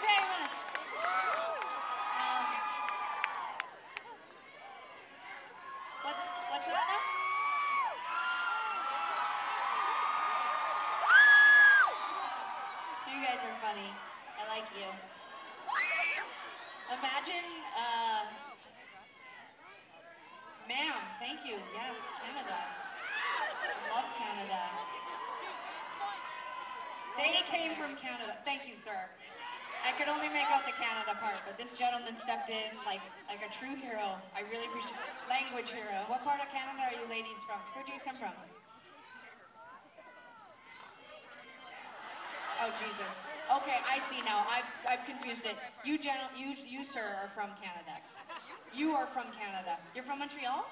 very much. Um, what's what's that now? You guys are funny. I like you. Imagine, uh, ma'am, thank you. Yes, Canada. I love Canada. They came from Canada. Thank you, sir. I could only make out the Canada part, but this gentleman stepped in like like a true hero. I really appreciate language hero. What part of Canada are you ladies from? Where'd you come from? Oh Jesus. Okay, I see now. I've I've confused it. You gen you you sir are from Canada. You are from Canada. You're from Montreal?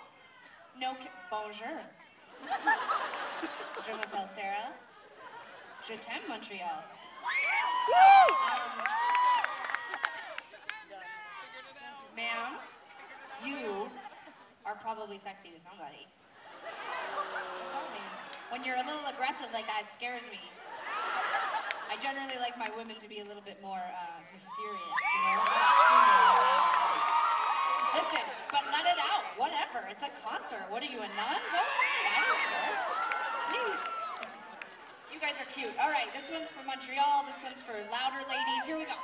No. Bonjour. Je m'appelle Sara. Je t'aime Montreal. Um, ma'am, you are probably sexy to somebody. When you're a little aggressive like that, it scares me. I generally like my women to be a little bit more uh, mysterious, you know? Listen, but let it out. Whatever. It's a concert. What are you, a nun? Go ahead. I don't care. Please. You guys are cute. All right, this one's for Montreal. This one's for louder ladies. Here we go.